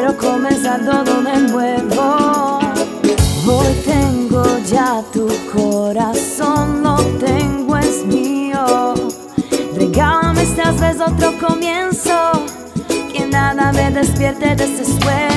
quiero comenzar todo de nuevo. Hoy tengo ya tu corazón, lo tengo, es mío. Regálame esta vez otro comienzo, que nada me despierte de ese sueño.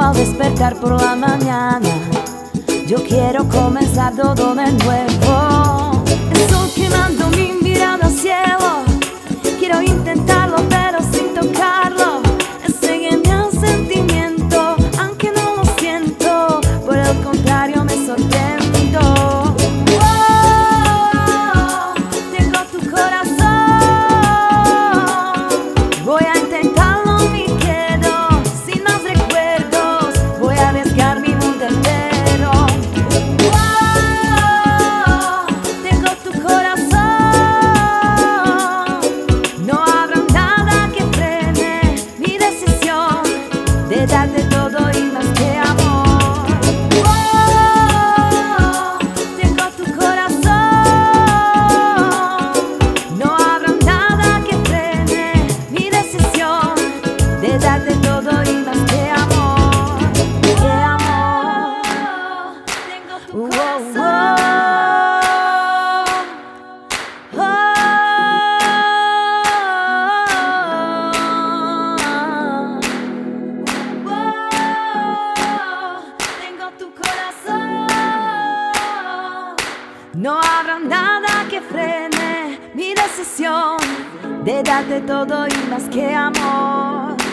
al despertar por la mañana. Yo quiero comenzar todo de nuevo. De darte todo y más que amor, oh, te con tu corazón, no habrá nada que frene mi decisión de darte todo y más que amor, que amor, te con tu corazón. No habrá nada que frene mi decisión de darte todo y más que amor.